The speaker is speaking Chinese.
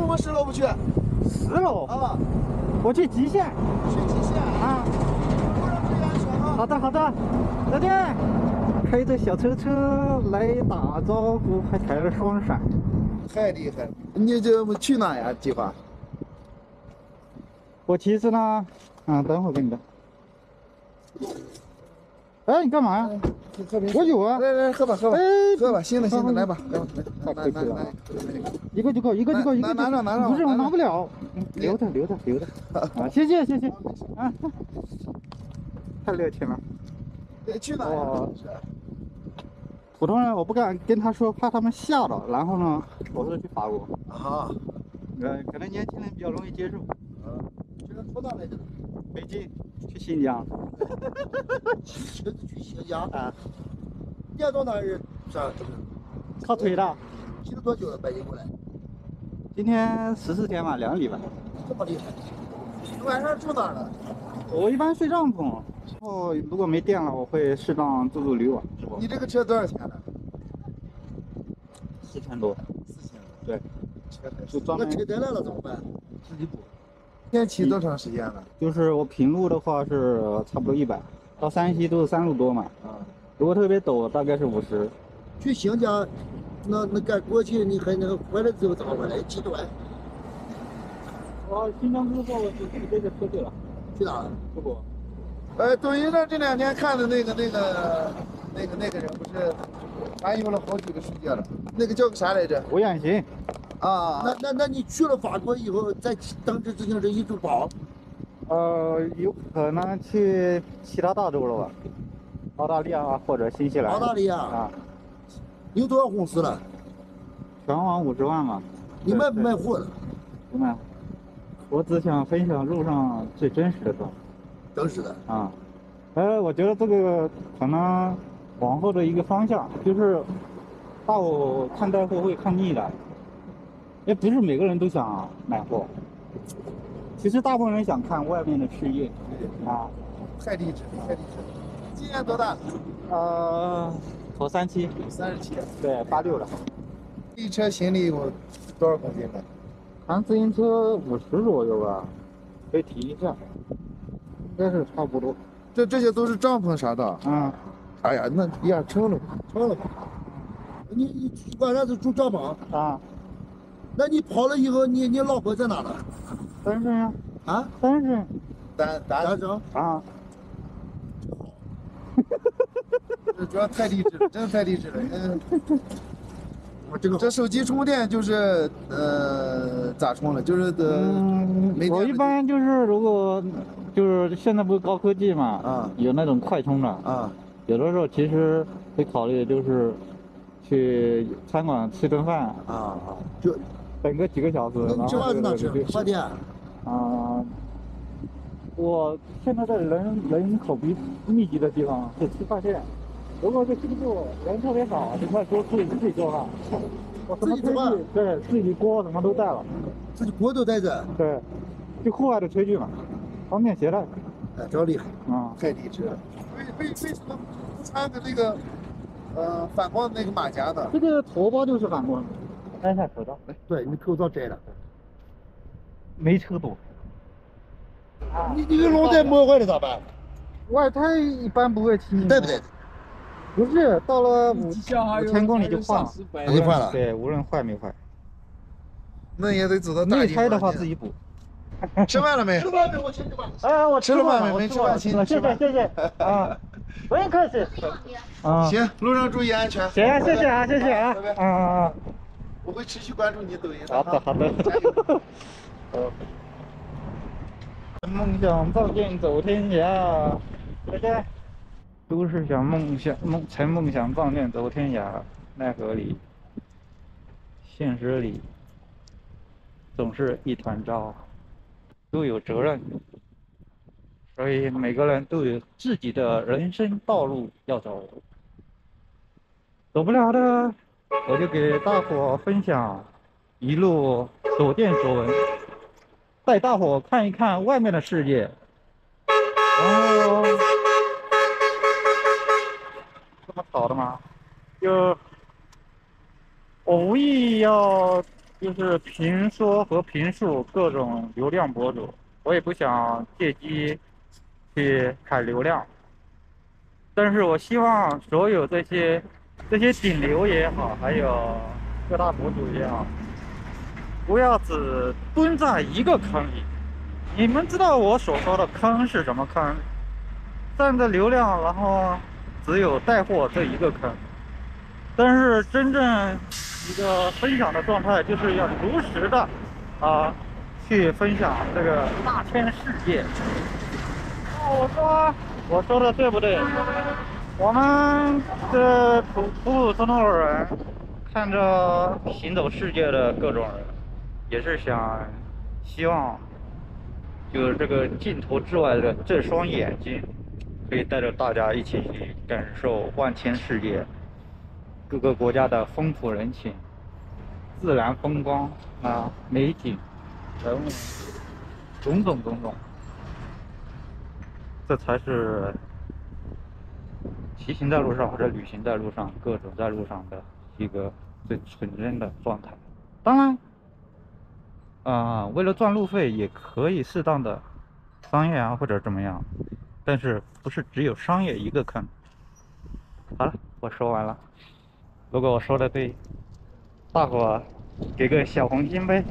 我们十楼不去啊？十楼啊，我去极限去极限啊？啊。路上注意安全啊！好的，好的，再见。开着小车车来打招呼，还踩着双闪。太厉害了！你这去哪呀？计划？我其实呢，嗯，等会儿给你的。哎，你干嘛呀？喝瓶我有啊，来来喝吧喝吧，哎喝吧，新的新的，来吧来吧来，太客气了来来来，一个就够，一个就够，一个。拿拿上拿上不是，我拿不了，嗯留着留着留着。啊，谢谢谢谢。啊，太热情了。来去哪呀哦？普通人我不敢跟他说，怕他们吓到。然后呢，我是去法国，啊，呃，可能年轻人比较容易接受。这个从哪来的？北京去新疆骑车子去新疆，啊，你要到哪儿上？靠腿的。骑了多久了？北京过来？今天十四天吧，两个礼拜。这么厉害？晚上住哪儿了？我一般睡帐篷，然后如果没电了，我会适当住住旅馆。你这个车多少钱呢？四千多，四千。对，车还就专门那车带来了怎么办？自己补。一天骑多长时间了？就是我平路的话是差不多一百，到山西都是三路多嘛。啊，如果特别陡，大概是五十。去新疆，那那赶过去你还能回来之后咋回来？几段？我新疆之后就去这个车去了，去哪儿？出国。呃，抖音上这两天看的那个那个那个那个人不是环游了好几个世界了？那个叫个啥来着？吴远行，啊，那那那你去了法国以后，再当这自行车一直跑，呃，有可能去其他大洲了吧？澳大利亚啊或者新西兰。澳大利亚啊，有多少公司了？全网五十万嘛。你卖不卖货了？不卖。我只想分享路上最真实的状态。真实的。啊，呃，我觉得这个可能往后的一个方向就是，大伙看带货会看腻了，也不是每个人都想买货，其实大部分人想看外面的世界啊。太励志，太励志了。今年多大？呃，我三七，三十七。对，八六了，一车行李有多少公斤呢？咱自行车五十左右吧，可以提一下，应该是差不多。这这些都是帐篷啥的。嗯，哎呀，那呀，成了，成了。你你晚上就住帐篷？啊，那你跑了以后，你你老婆在哪呢？单身呀，啊？单身单单身。啊，这主要太励志了，真的太励志了。嗯，我这个这手机充电就是呃咋充了？就是的，嗯没，电了我一般就是如果就是现在不是高科技嘛，啊有那种快充的，啊有的时候其实会考虑就是去餐馆吃顿饭，啊啊！就等个几个小时，那你吃然后饭在哪吃？饭店。啊，我现在在人人口比密集的地方是吃饭店，如果是西部人特别少，就快说自己自己做饭，我什么炊自己做饭对自己锅什么都带了，自己锅都带着，对，就户外的炊具嘛，方便携带哎，真厉害，啊。太励志了。为为为什么不穿个那个呃反光的那个马甲呢？这个头包就是反光，摘下口罩，对你口罩摘了，没车多。你你个轮胎磨坏了咋办？外胎一般不会轻易带不带？不是，到了五千公里就换了，百就换了对，无论坏没坏，那也得走到大地内胎的话自己补。吃饭了没？吃饭没？我请你吧。哎，我吃了饭没没吃饭谢谢吃饭谢谢 啊，不用客气啊。行，路上注意安全。行，谢谢啊，谢谢啊拜拜，啊啊啊！我会持续关注你抖音好的好的 梦想仗剑走天涯，再见。都是想梦想梦，曾梦想仗剑走天涯，奈何里，现实里，总是一团糟。都有责任，所以每个人都有自己的人生道路要走。走不了的，我就给大伙分享一路所见所闻，带大伙看一看外面的世界。然后这么吵的吗？就我无意要就是评说和评述各种流量博主，我也不想借机去砍流量，但是我希望所有这些这些顶流也好，还有各大博主也好，不要只蹲在一个坑里。你们知道我所说的坑是什么坑？占着流量，然后只有带货这一个坑。但是真正一个分享的状态，就是要如实的啊去分享这个大千世界。我说我说的对不对？我们这普普普通通的人，看着行走世界的各种人，也是想希望，就是这个镜头之外的这双眼睛，可以带着大家一起去感受万千世界。各个国家的风土人情、自然风光啊、美景、人物，种种种种，这才是骑行在路上或者旅行在路上、各种在路上的一个最纯真的状态。当然，啊，为了赚路费也可以适当的商业啊或者怎么样，但是不是只有商业一个坑。好了，我说完了。如果我说的对，大伙给个小红心呗。